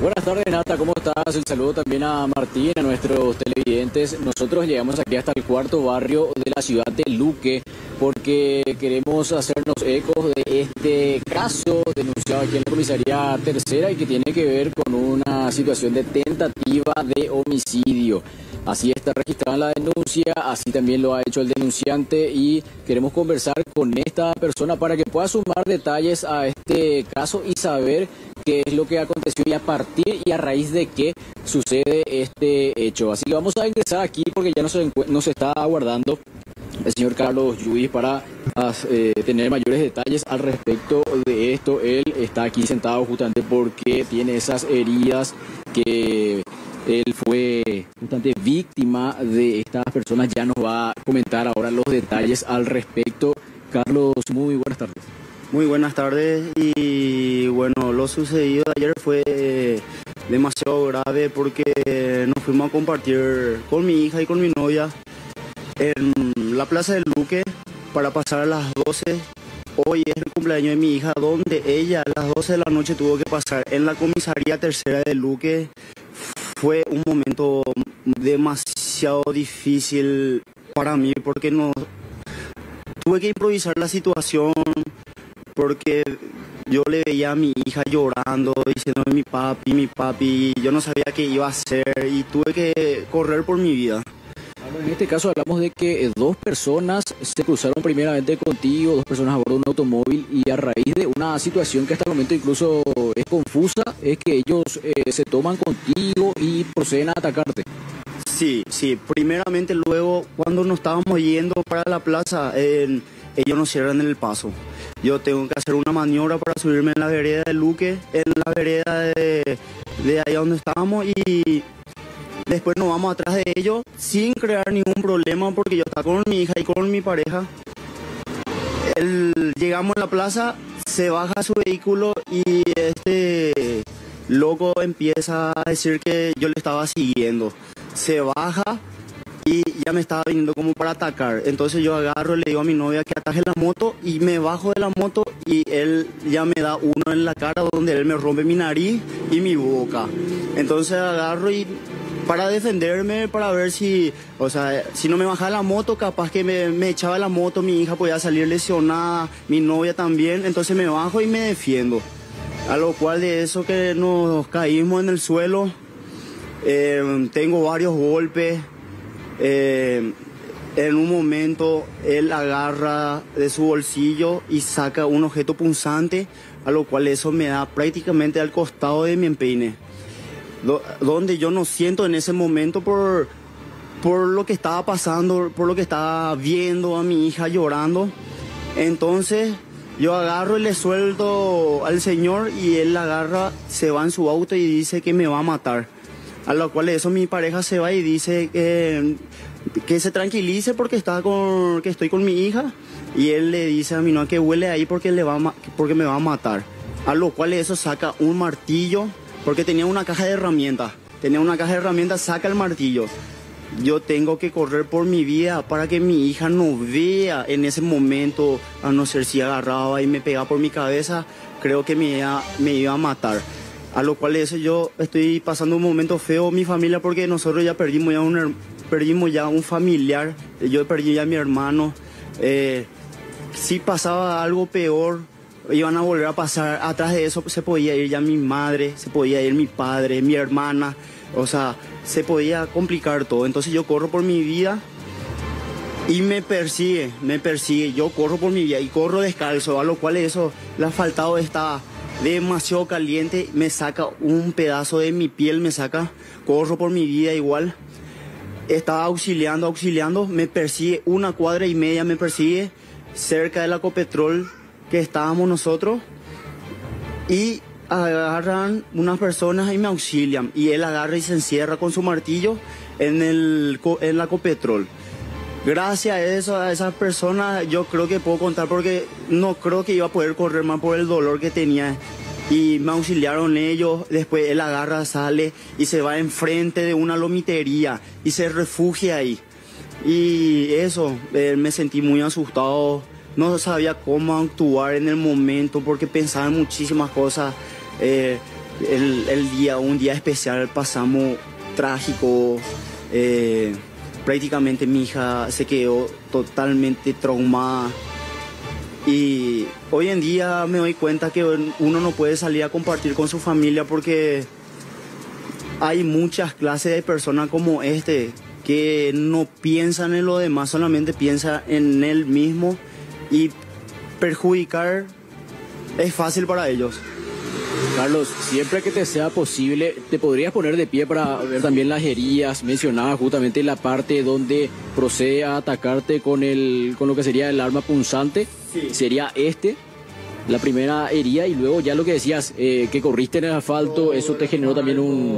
Buenas tardes, Nata, ¿cómo estás? Un saludo también a Martín, a nuestros televidentes. Nosotros llegamos aquí hasta el cuarto barrio de la ciudad de Luque porque queremos hacernos ecos de este caso denunciado aquí en la comisaría tercera y que tiene que ver con una situación de tentativa de homicidio. Así está registrada la denuncia, así también lo ha hecho el denunciante y queremos conversar con esta persona para que pueda sumar detalles a este caso y saber qué es lo que aconteció y a partir y a raíz de qué sucede este hecho. Así que vamos a ingresar aquí porque ya nos, está aguardando el señor Carlos Lluís para eh, tener mayores detalles al respecto de esto. Él está aquí sentado justamente porque tiene esas heridas que él fue bastante víctima de estas personas. Ya nos va a comentar ahora los detalles al respecto. Carlos, muy buenas tardes. Muy buenas tardes y bueno, lo sucedido ayer fue demasiado grave porque nos fuimos a compartir con mi hija y con mi novia en la Plaza del Luque para pasar a las 12. Hoy es el cumpleaños de mi hija donde ella a las 12 de la noche tuvo que pasar en la comisaría tercera del Luque fue un momento demasiado difícil para mí porque no tuve que improvisar la situación porque yo le veía a mi hija llorando, diciendo mi papi, mi papi, yo no sabía qué iba a hacer y tuve que correr por mi vida. En este caso hablamos de que eh, dos personas se cruzaron primeramente contigo, dos personas a bordo de un automóvil y a raíz de una situación que hasta el momento incluso es confusa, es que ellos eh, se toman contigo y proceden a atacarte. Sí, sí, primeramente luego cuando nos estábamos yendo para la plaza, ellos nos cierran el paso. Yo tengo que hacer una maniobra para subirme en la vereda de Luque, en la vereda de, de allá donde estábamos y Después nos vamos atrás de ellos sin crear ningún problema porque yo estaba con mi hija y con mi pareja. llegamos a la plaza, se baja su vehículo y este loco empieza a decir que yo le estaba siguiendo. Se baja y ya me estaba viniendo como para atacar. Entonces yo agarro, le digo a mi novia que ataje la moto y me bajo de la moto y él ya me da uno en la cara donde él me rompe mi nariz y mi boca. Entonces agarro y para defenderme, para ver si, o sea, si no me bajaba la moto, capaz que me, echaba la moto, mi hija podía salir lesionada, mi novia también, entonces me bajo y me defiendo. A lo cual de eso que nos caímos en el suelo, eh, tengo varios golpes. Eh, en un momento él agarra de su bolsillo y saca un objeto punzante, a lo cual eso me da prácticamente al costado de mi empeine donde yo no siento en ese momento por, por lo que estaba pasando, por lo que estaba viendo a mi hija llorando. Entonces yo agarro y le suelto al señor y él agarra, se va en su auto y dice que me va a matar. A lo cual eso mi pareja se va y dice que, que se tranquilice porque, está con, que estoy con mi hija. Y él le dice a mi no que huele ahí porque, le va porque me va a matar. A lo cual eso saca un martillo porque tenía una caja de herramientas. Tenía una caja de herramientas, saca el martillo. Yo tengo que correr por mi vida para que mi hija no vea en ese momento, a no ser si agarraba y me pegaba por mi cabeza, creo que me iba, me iba a matar. A lo cual eso yo estoy pasando un momento feo mi familia porque nosotros ya perdimos ya un, perdimos ya un familiar, yo perdí ya a mi hermano. Eh, si pasaba algo peor, iban a volver a pasar. Atrás de eso se podía ir ya mi madre, se podía ir mi padre, mi hermana. O sea, se podía complicar todo. Entonces yo corro por mi vida y me persigue, me persigue. Yo corro por mi vida y corro descalzo, a lo cual eso, el asfaltado está demasiado caliente, me saca un pedazo de mi piel, me saca, corro por mi vida igual. Estaba auxiliando, auxiliando, me persigue una cuadra y media, me persigue cerca de la Copetrol que estábamos nosotros y agarran unas personas y me auxilian y él agarra y se encierra con su martillo en, el, en la copetrol. Gracias a eso, a esas personas, yo creo que puedo contar porque no creo que iba a poder correr más por el dolor que tenía. Y me auxiliaron ellos, después él agarra, sale y se va enfrente de una lomitería y se refugia ahí. Y eso, eh, me sentí muy asustado no sabía cómo actuar en el momento porque pensaba en muchísimas cosas. Eh, el, día, un día especial pasamos trágico. Eh, prácticamente mi hija se quedó totalmente traumada. Y hoy en día me doy cuenta que uno no puede salir a compartir con su familia porque hay muchas clases de personas como este que no piensan en lo demás, solamente piensan en él mismo y perjudicar es fácil para ellos. Carlos, siempre que te sea posible, ¿te podrías poner de pie para ver también las heridas? Mencionaba justamente la parte donde procede a atacarte con, el, con lo que sería el arma punzante. Sería este, la primera herida y luego ya lo que decías, eh, que corriste en el asfalto, eso te generó también un...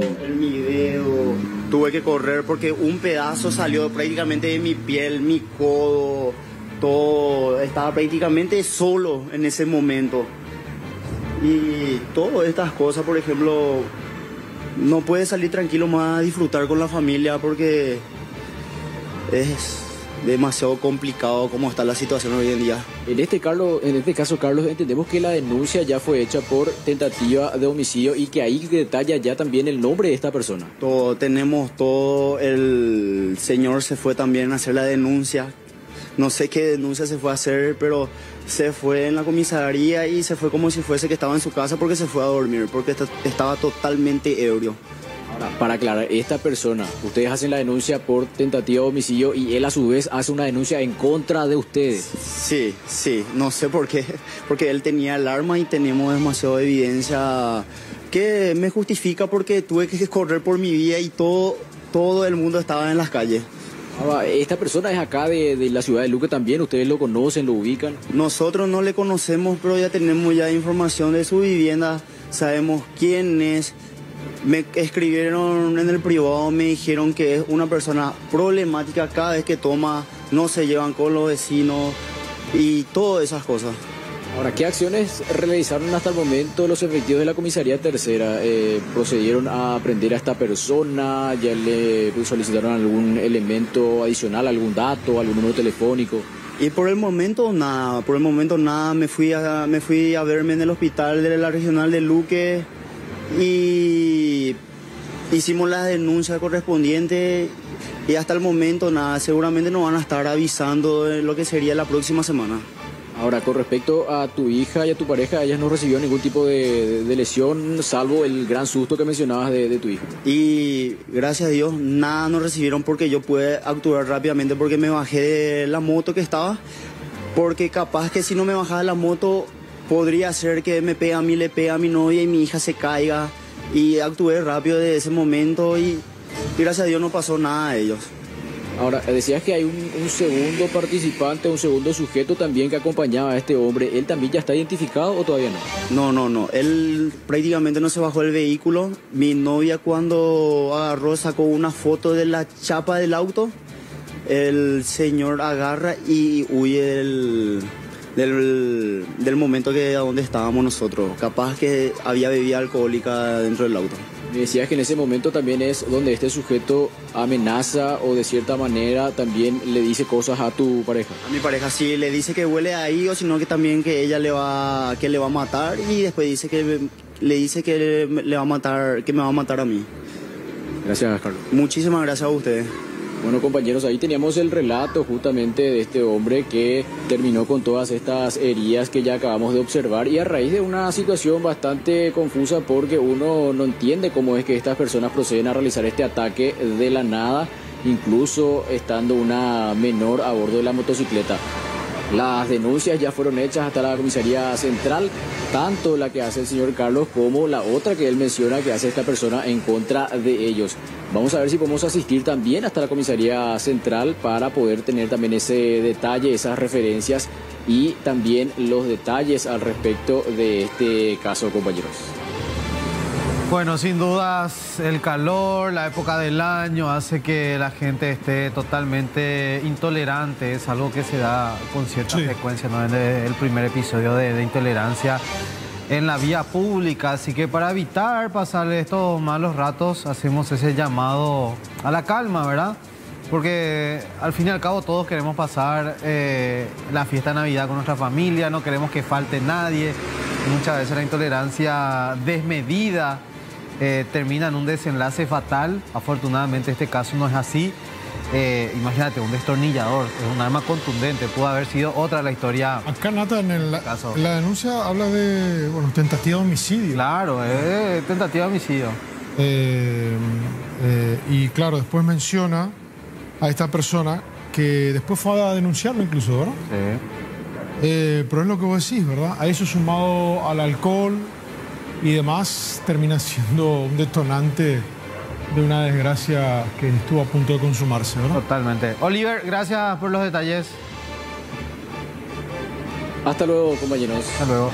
Tuve que correr porque un pedazo salió prácticamente de mi piel, mi codo, todo, estaba prácticamente solo en ese momento. Y todas estas cosas, por ejemplo, no puedes salir tranquilo más a disfrutar con la familia porque es demasiado complicado como está la situación hoy en día. En este, Carlos, en este caso, Carlos, entendemos que la denuncia ya fue hecha por tentativa de homicidio y que ahí detalla ya también el nombre de esta persona. Todo, tenemos todo, el señor se fue también a hacer la denuncia. No sé qué denuncia se fue a hacer, pero se fue en la comisaría y se fue como si fuese que estaba en su casa porque se fue a dormir, porque estaba totalmente ebrio. Ahora, para aclarar, esta persona, ustedes hacen la denuncia por tentativa de homicidio y él a su vez hace una denuncia en contra de ustedes. Sí, sí, no sé por qué, porque él tenía el arma y tenemos demasiada evidencia que me justifica porque tuve que correr por mi vida y todo, todo el mundo estaba en las calles. Esta persona es acá de, la ciudad de Luque también, ustedes lo conocen, lo ubican. Nosotros no le conocemos, pero ya tenemos ya información de su vivienda, sabemos quién es. Me escribieron en el privado, me dijeron que es una persona problemática cada vez que toma, no se llevan con los vecinos y todas esas cosas. Ahora, ¿qué acciones realizaron hasta el momento los efectivos de la comisaría tercera? Eh, ¿Procedieron a aprender a esta persona? ¿Ya le solicitaron algún elemento adicional, algún dato, algún número telefónico? Y por el momento nada, por el momento nada, me fui a, me fui a verme en el hospital de la regional de Luque y hicimos la denuncia correspondiente y hasta el momento nada, seguramente nos van a estar avisando de lo que sería la próxima semana. Ahora, con respecto a tu hija y a tu pareja, ellas no recibieron ningún tipo de, lesión, salvo el gran susto que mencionabas de, tu hija. Y gracias a Dios, nada nos recibieron porque yo pude actuar rápidamente porque me bajé de la moto que estaba. Porque capaz que si no me bajaba de la moto, podría ser que me pega a mí, le pega a mi novia y mi hija se caiga. Y actué rápido de ese momento y gracias a Dios no pasó nada a ellos. Ahora, decías que hay un, segundo participante, un segundo sujeto también que acompañaba a este hombre. ¿Él también ya está identificado o todavía no? No, no, no. Él prácticamente no se bajó del vehículo. Mi novia cuando agarró sacó una foto de la chapa del auto. El señor agarra y huye del, del, momento que a donde estábamos nosotros. Capaz que había bebida alcohólica dentro del auto. Me decías que en ese momento también es donde este sujeto amenaza o de cierta manera también le dice cosas a tu pareja. A mi pareja sí, le dice que huele ahí o sino que también que ella le va, que le va a matar y después dice que le dice que le va a matar, que me va a matar a mí. Gracias, Carlos. Muchísimas gracias a ustedes. Bueno compañeros, ahí teníamos el relato justamente de este hombre que terminó con todas estas heridas que ya acabamos de observar y a raíz de una situación bastante confusa porque uno no entiende cómo es que estas personas proceden a realizar este ataque de la nada, incluso estando una menor a bordo de la motocicleta. Las denuncias ya fueron hechas hasta la comisaría central, tanto la que hace el señor Carlos como la otra que él menciona que hace esta persona en contra de ellos. Vamos a ver si podemos asistir también hasta la comisaría central para poder tener también ese detalle, esas referencias y también los detalles al respecto de este caso, compañeros. Bueno, sin dudas el calor, la época del año hace que la gente esté totalmente intolerante. Es algo que se da con cierta frecuencia ¿no? en el primer episodio de, intolerancia en la vía pública. Así que para evitar pasar estos malos ratos, hacemos ese llamado a la calma, ¿verdad? Porque al fin y al cabo todos queremos pasar eh, la fiesta de Navidad con nuestra familia, no queremos que falte nadie Muchas veces la intolerancia desmedida eh, termina en un desenlace fatal. Afortunadamente este caso no es así. Eh, imagínate, un destornillador, es un arma contundente, pudo haber sido otra la historia. Acá, Nata, en, la denuncia habla de bueno, tentativa de homicidio. Claro, es tentativa de homicidio. Eh, y claro, después menciona a esta persona que después fue a denunciarlo incluso, ¿verdad? Sí. pero es lo que vos decís, ¿verdad? A eso sumado al alcohol, y demás termina siendo un detonante de una desgracia que estuvo a punto de consumarse, ¿verdad? Totalmente. Oliver, gracias por los detalles. Hasta luego, compañeros. Hasta luego.